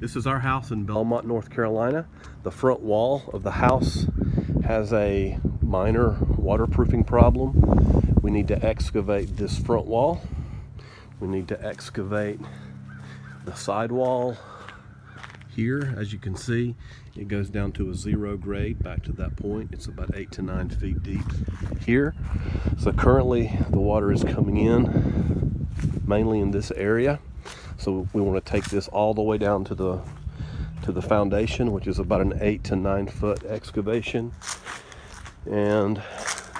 This is our house in Belmont, North Carolina. The front wall of the house has a minor waterproofing problem. We need to excavate this front wall. We need to excavate the side wall here. As you can see, it goes down to a zero grade back to that point. It's about eight to nine feet deep here. So currently the water is coming in mainly in this area. So we want to take this all the way down to the to the foundation, which is about an eight to nine foot excavation. And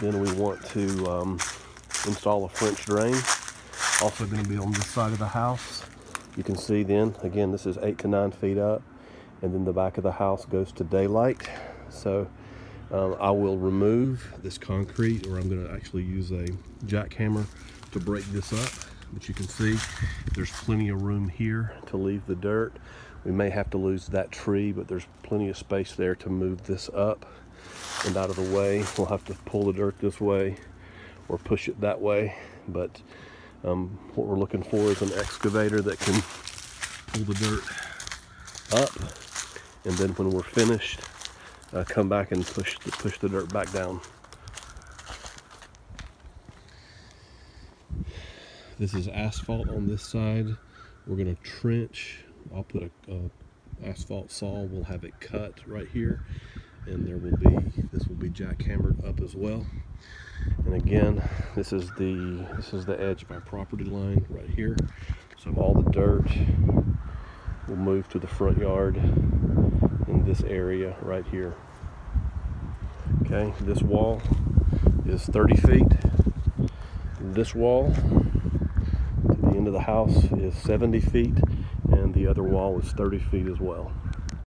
then we want to um, install a French drain. Also going to be on this side of the house. You can see then, again, this is eight to nine feet up. And then the back of the house goes to daylight. So um, I will remove this concrete or I'm going to actually use a jackhammer to break this up but you can see there's plenty of room here to leave the dirt. We may have to lose that tree, but there's plenty of space there to move this up and out of the way. We'll have to pull the dirt this way or push it that way. But um, what we're looking for is an excavator that can pull the dirt up. And then when we're finished, uh, come back and push the, push the dirt back down. This is asphalt on this side. We're gonna trench. I'll put a, a asphalt saw. We'll have it cut right here, and there will be this will be jackhammered up as well. And again, this is the this is the edge of our property line right here. So all the dirt will move to the front yard in this area right here. Okay, this wall is 30 feet. This wall of the house is 70 feet and the other wall is 30 feet as well.